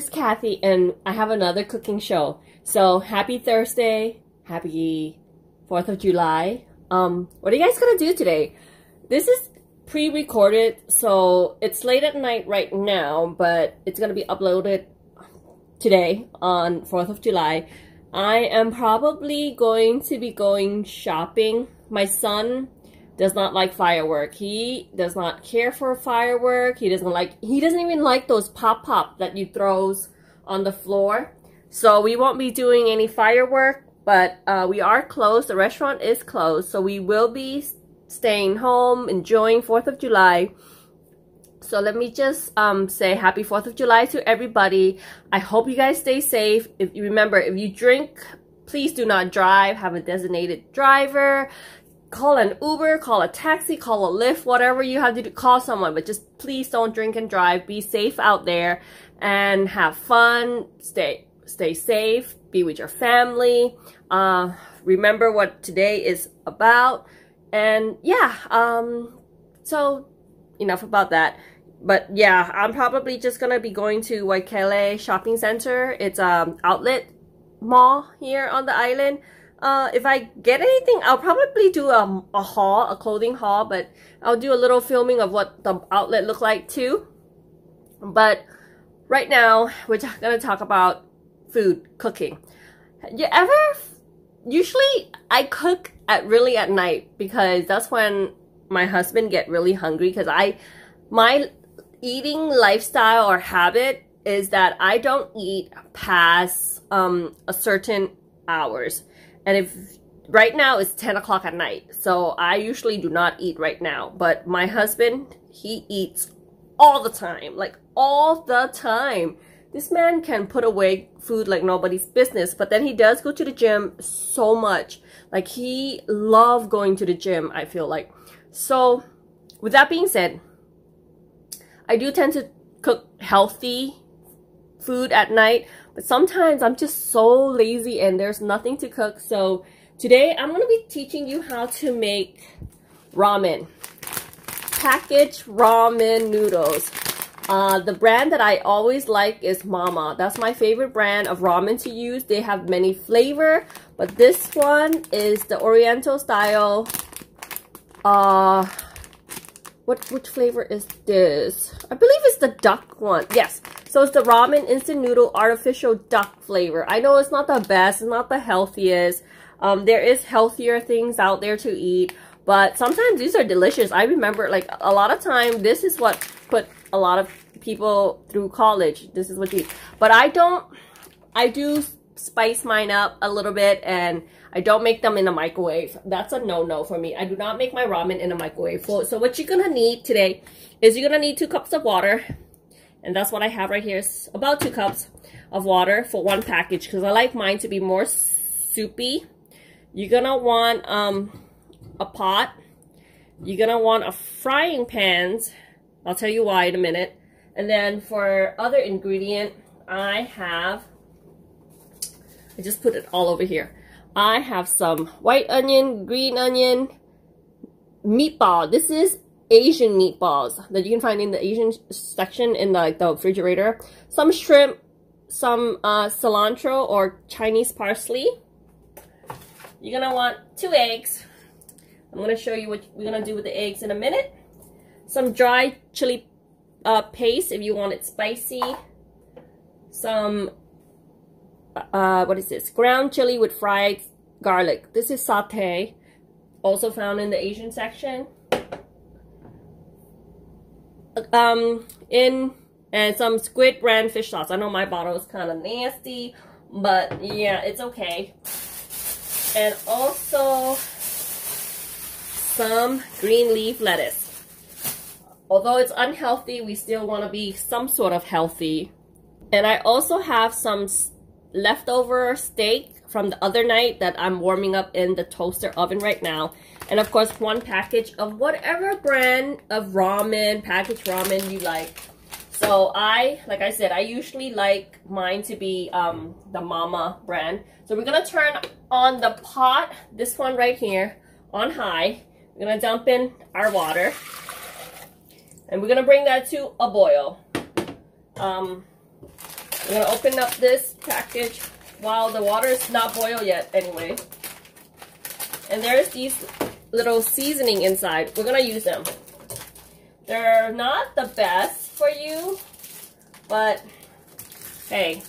is Kathy, and I have another cooking show. So happy Thursday, happy 4th of July. Um, what are you guys gonna do today? This is pre-recorded, so it's late at night right now, but it's gonna be uploaded today on 4th of July. I am probably going to be going shopping. My son does not like firework. He does not care for firework. He doesn't like, he doesn't even like those pop-pop that you throws on the floor. So we won't be doing any firework, but uh, we are closed. The restaurant is closed. So we will be staying home, enjoying 4th of July. So let me just um, say happy 4th of July to everybody. I hope you guys stay safe. If you remember, if you drink, please do not drive. Have a designated driver call an Uber, call a taxi, call a Lyft, whatever you have to do, call someone, but just please don't drink and drive. Be safe out there and have fun. Stay stay safe. Be with your family. Uh, remember what today is about. And yeah, um, so enough about that. But yeah, I'm probably just gonna be going to Waikele Shopping Center. It's um outlet mall here on the island. Uh, if I get anything, I'll probably do a, a haul, a clothing haul, but I'll do a little filming of what the outlet look like too. But right now, we're going to talk about food, cooking. You ever, usually I cook at really at night because that's when my husband get really hungry because I, my eating lifestyle or habit is that I don't eat past um, a certain hours. And if right now it's 10 o'clock at night, so I usually do not eat right now. But my husband, he eats all the time, like all the time. This man can put away food like nobody's business, but then he does go to the gym so much. Like he love going to the gym, I feel like. So with that being said, I do tend to cook healthy food at night sometimes I'm just so lazy and there's nothing to cook. So today I'm going to be teaching you how to make ramen. Packaged ramen noodles. Uh, the brand that I always like is Mama. That's my favorite brand of ramen to use. They have many flavor, but this one is the Oriental style. Uh, what which flavor is this? I believe it's the duck one. Yes, so it's the ramen instant noodle artificial duck flavor. I know it's not the best, it's not the healthiest. Um, there is healthier things out there to eat, but sometimes these are delicious. I remember like a lot of time, this is what put a lot of people through college. This is what you eat. But I don't, I do spice mine up a little bit and I don't make them in a microwave. That's a no-no for me. I do not make my ramen in a microwave. So what you're gonna need today is you're gonna need two cups of water and that's what I have right here. It's about two cups of water for one package because I like mine to be more soupy. You're going to want um, a pot. You're going to want a frying pan. I'll tell you why in a minute. And then for other ingredient, I have, I just put it all over here. I have some white onion, green onion, meatball. This is Asian meatballs that you can find in the Asian section in the, like, the refrigerator. Some shrimp, some uh, cilantro or Chinese parsley. You're to want two eggs. I'm to show you what we're to do with the eggs in a minute. Some dry chili uh, paste if you want it spicy. Some, uh, what is this? Ground chili with fried garlic. This is satay, also found in the Asian section um, in and some squid brand fish sauce. I know my bottle is kind of nasty, but yeah, it's okay. And also some green leaf lettuce. Although it's unhealthy, we still want to be some sort of healthy. And I also have some leftover steak from the other night that I'm warming up in the toaster oven right now. And of course, one package of whatever brand of ramen, packaged ramen you like. So I, like I said, I usually like mine to be um, the Mama brand. So we're going to turn on the pot, this one right here, on high. We're going to dump in our water. And we're going to bring that to a boil. Um, I'm gonna open up this package while the water is not boiled yet anyway. And there's these little seasoning inside. We're gonna use them. They're not the best for you, but hey,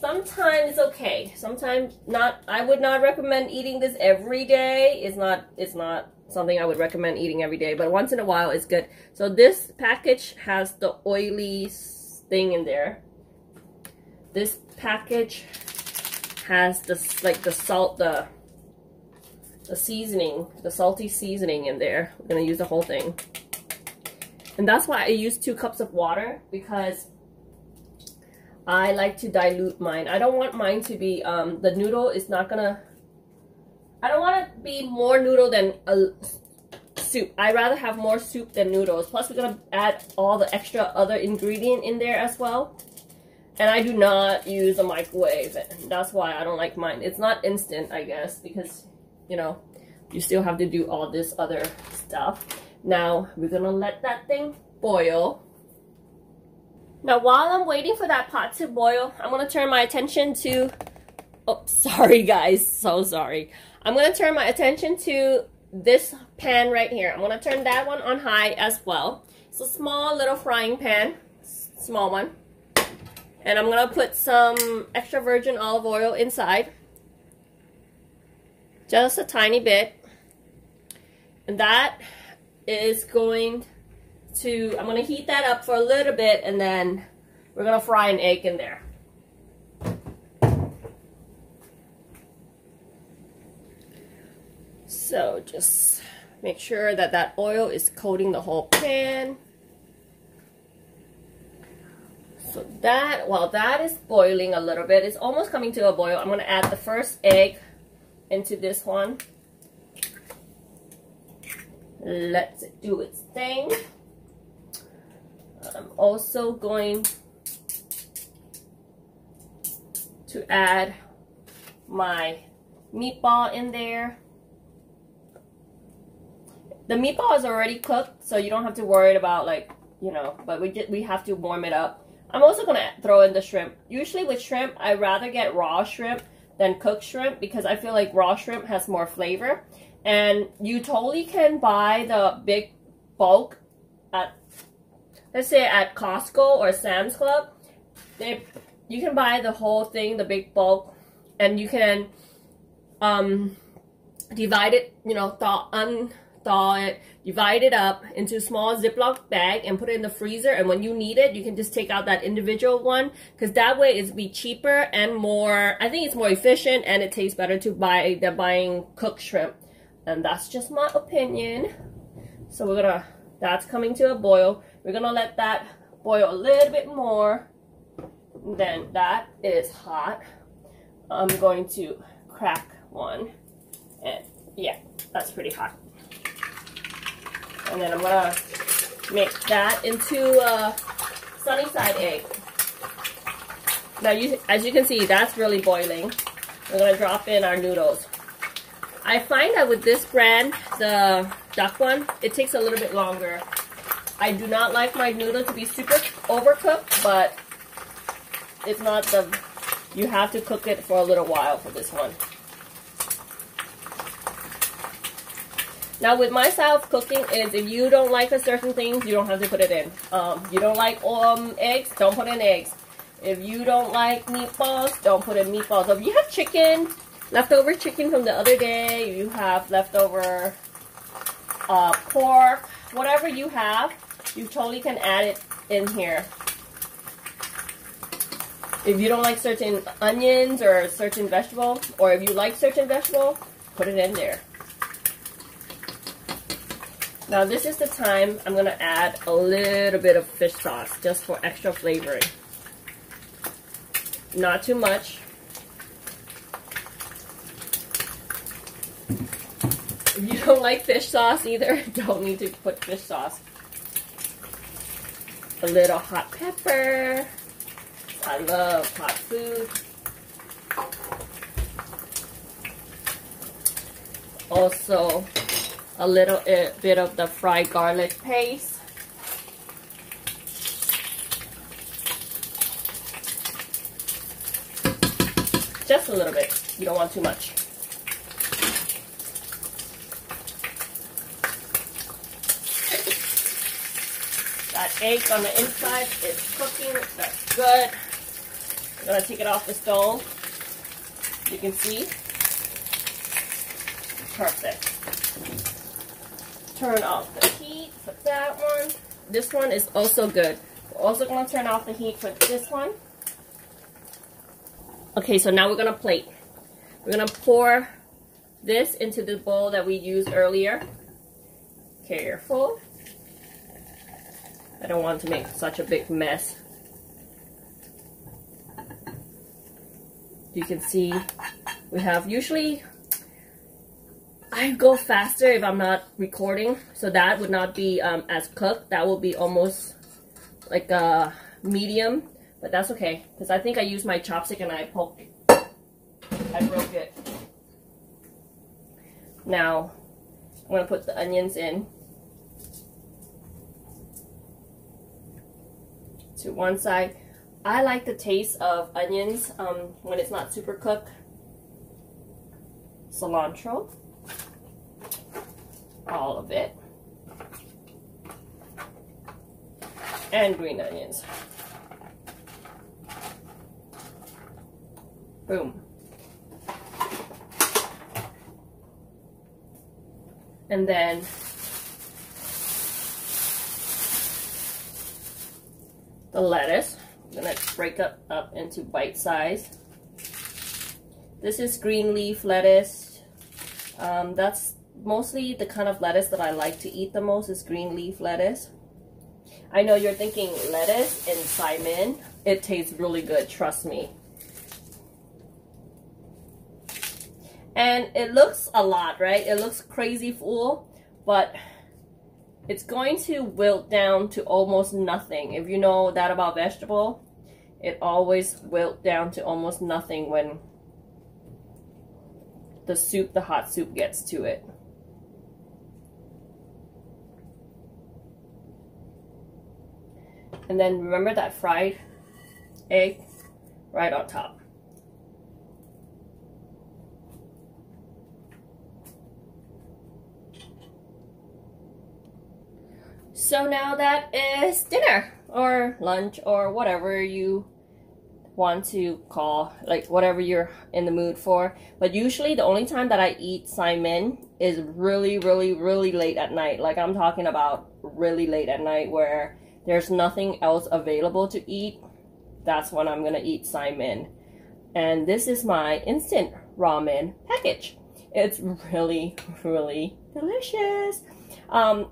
sometimes it's okay. Sometimes not. I would not recommend eating this every day. It's not. It's not something I would recommend eating every day, but once in a while it's good. So this package has the oily thing in there. This package has this like the salt, the the seasoning, the salty seasoning in there. We're gonna use the whole thing. And that's why I use two cups of water because I like to dilute mine. I don't want mine to be, um, the noodle is not gonna, I don't want to be more noodle than a soup. I rather have more soup than noodles. Plus we're gonna add all the extra other ingredient in there as well. And I do not use a microwave. That's why I don't like mine. It's not instant, I guess, because, you know, you still have to do all this other stuff. Now, we're gonna let that thing boil. Now, while I'm waiting for that pot to boil, I'm gonna turn my attention to... Oh, sorry guys, so sorry. I'm gonna turn my attention to this pan right here. I'm gonna turn that one on high as well. It's a small little frying pan, small one. And I'm to put some extra virgin olive oil inside. Just a tiny bit. And that is going to, I'm going to heat that up for a little bit and then we're going to fry an egg in there. So just make sure that that oil is coating the whole pan. So that, while that is boiling a little bit, it's almost coming to a boil. I'm going to add the first egg into this one. Let it do its thing. I'm also going to add my meatball in there. The meatball is already cooked, so you don't have to worry about like, you know, but we get, we have to warm it up. I'm also going to throw in the shrimp. Usually with shrimp, I rather get raw shrimp than cooked shrimp because I feel like raw shrimp has more flavor. And you totally can buy the big bulk at, let's say at Costco or Sam's Club. They, you can buy the whole thing, the big bulk, and you can um, divide it, you know, thaw, un, thaw it, divide it up into a small Ziploc bag and put it in the freezer. And when you need it, you can just take out that individual one because that way it's be cheaper and more, I think it's more efficient and it tastes better to buy than buying cooked shrimp. And that's just my opinion. So we're gonna, that's coming to a boil. We're gonna let that boil a little bit more. Then that is hot. I'm going to crack one. And yeah, that's pretty hot. And then I'm gonna make that into a sunny side egg. Now, you, as you can see, that's really boiling. We're gonna drop in our noodles. I find that with this brand, the duck one, it takes a little bit longer. I do not like my noodle to be super overcooked, but it's not the, you have to cook it for a little while for this one. Now with my style of cooking is if you don't like a certain things, you don't have to put it in. Um, you don't like um, eggs, don't put in eggs. If you don't like meatballs, don't put in meatballs. If you have chicken, leftover chicken from the other day, you have leftover uh, pork, whatever you have, you totally can add it in here. If you don't like certain onions or certain vegetable, or if you like certain vegetable, put it in there. Now this is the time I'm going to add a little bit of fish sauce just for extra flavoring. Not too much. If you don't like fish sauce either, don't need to put fish sauce. A little hot pepper. I love hot food. Also, a little uh, bit of the fried garlic paste. Just a little bit. You don't want too much. That egg on the inside is cooking. That's good. I'm gonna take it off the stove. You can see. Perfect. Turn off the heat for that one. This one is also good. We're also gonna turn off the heat for this one. Okay, so now we're gonna plate. We're gonna pour this into the bowl that we used earlier. Careful. I don't want to make such a big mess. You can see we have usually I go faster if I'm not recording so that would not be um, as cooked that will be almost like a medium but that's okay because I think I used my chopstick and I poked I broke it now I'm gonna put the onions in to one side. I like the taste of onions um, when it's not super cooked. Cilantro. All of it. And green onions. Boom. And then the lettuce. I'm gonna break up, up into bite size. This is green leaf lettuce. Um, that's mostly the kind of lettuce that I like to eat the most is green leaf lettuce. I know you're thinking lettuce and saimin. It tastes really good, trust me. And it looks a lot, right? It looks crazy full, but it's going to wilt down to almost nothing. If you know that about vegetable, it always wilt down to almost nothing when the soup, the hot soup gets to it. And then remember that fried egg right on top. So now that is dinner or lunch or whatever you want to call, like whatever you're in the mood for. But usually the only time that I eat saimin is really, really, really late at night. Like I'm talking about really late at night where there's nothing else available to eat. That's when I'm gonna eat saimin. And this is my instant ramen package. It's really, really delicious. Um,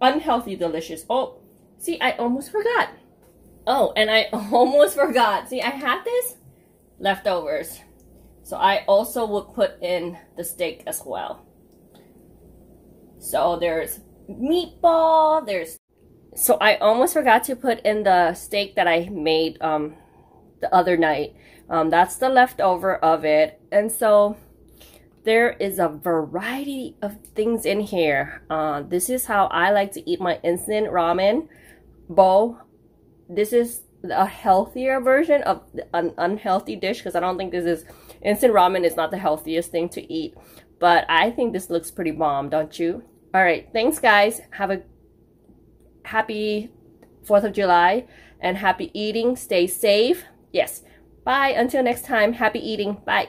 unhealthy delicious. Oh, see, I almost forgot. Oh, and I almost forgot. See, I had this leftovers. So I also would put in the steak as well. So there's meatball, there's... So I almost forgot to put in the steak that I made um, the other night. Um, that's the leftover of it. And so there is a variety of things in here. Uh, this is how I like to eat my instant ramen bowl. This is a healthier version of an unhealthy dish because I don't think this is instant ramen is not the healthiest thing to eat. But I think this looks pretty bomb, don't you? All right, thanks guys. Have a happy 4th of July and happy eating. Stay safe. Yes. Bye. Until next time, happy eating. Bye.